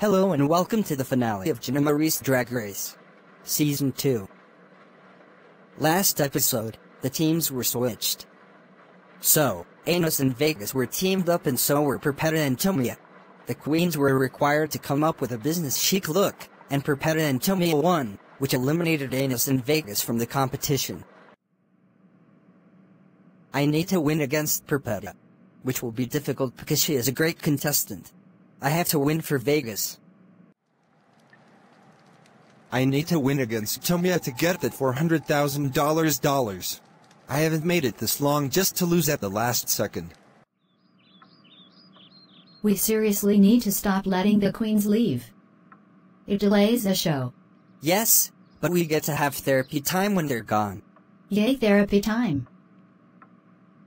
Hello and welcome to the finale of Ginamarie's Drag Race. Season 2. Last episode, the teams were switched. So, Anos and Vegas were teamed up and so were Perpetta and Tomia. The queens were required to come up with a business chic look, and Perpetta and Tomia won, which eliminated Anos and Vegas from the competition. I need to win against Perpetta, which will be difficult because she is a great contestant. I have to win for Vegas. I need to win against Tomia to get that $400,000. I haven't made it this long just to lose at the last second. We seriously need to stop letting the queens leave. It delays the show. Yes, but we get to have therapy time when they're gone. Yay therapy time.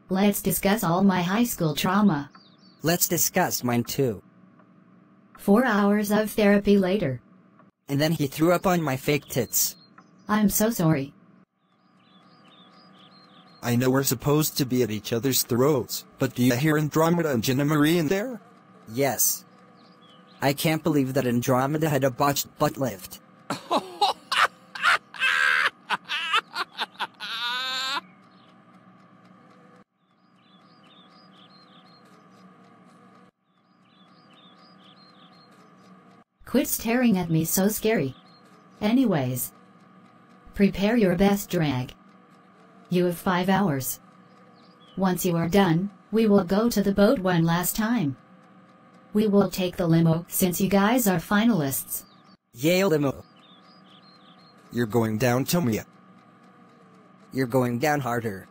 Let's discuss all my high school trauma. Let's discuss mine too. Four hours of therapy later. And then he threw up on my fake tits. I'm so sorry. I know we're supposed to be at each other's throats, but do you hear Andromeda and Ginamarie in there? Yes. I can't believe that Andromeda had a botched butt lift. Quit staring at me so scary. Anyways. Prepare your best drag. You have five hours. Once you are done, we will go to the boat one last time. We will take the limo since you guys are finalists. Yale limo. You're going down, Tomia. You're going down harder.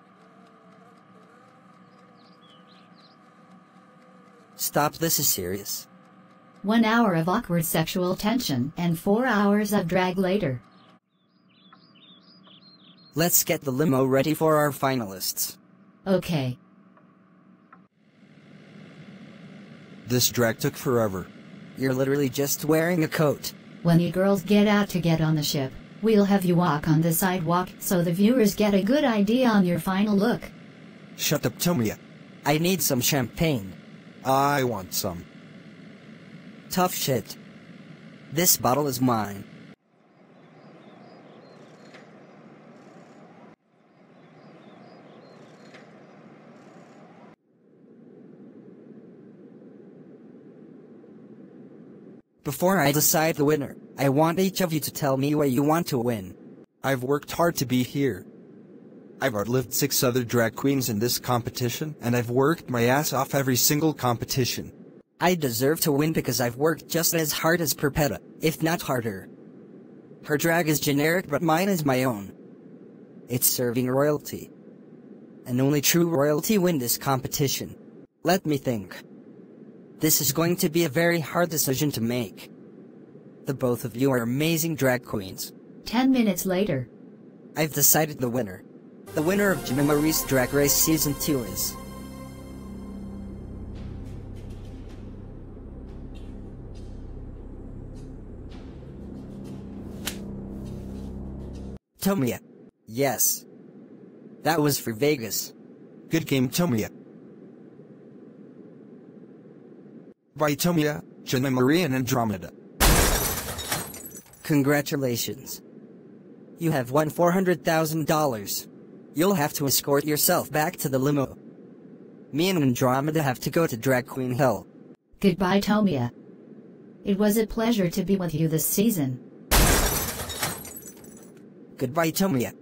Stop, this is serious. One hour of awkward sexual tension and four hours of drag later. Let's get the limo ready for our finalists. Okay. This drag took forever. You're literally just wearing a coat. When you girls get out to get on the ship, we'll have you walk on the sidewalk so the viewers get a good idea on your final look. Shut up, Tomia. I need some champagne. I want some. Tough shit. This bottle is mine. Before I decide the winner, I want each of you to tell me why you want to win. I've worked hard to be here. I've outlived six other drag queens in this competition, and I've worked my ass off every single competition. I deserve to win because I've worked just as hard as Perpetta, if not harder. Her drag is generic but mine is my own. It's serving royalty. And only true royalty win this competition. Let me think. This is going to be a very hard decision to make. The both of you are amazing drag queens. Ten minutes later. I've decided the winner. The winner of Ginamarie's Drag Race Season 2 is... Tomia. Yes. That was for Vegas. Good game, Tomia. By Tomia, Ginamarie and Andromeda. Congratulations. You have won $400,000. You'll have to escort yourself back to the limo. Me and Andromeda have to go to Drag Queen Hell. Goodbye, Tomia. It was a pleasure to be with you this season. Goodbye, Tomia.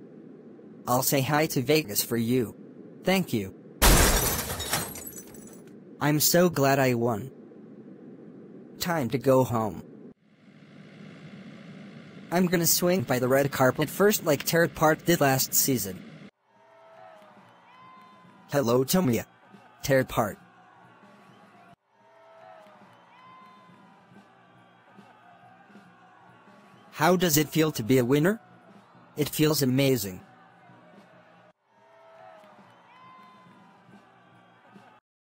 I'll say hi to Vegas for you. Thank you. I'm so glad I won. Time to go home. I'm gonna swing by the red carpet first like Tarot Part did last season. Hello, Tomia. Tarot Part. How does it feel to be a winner? It feels amazing.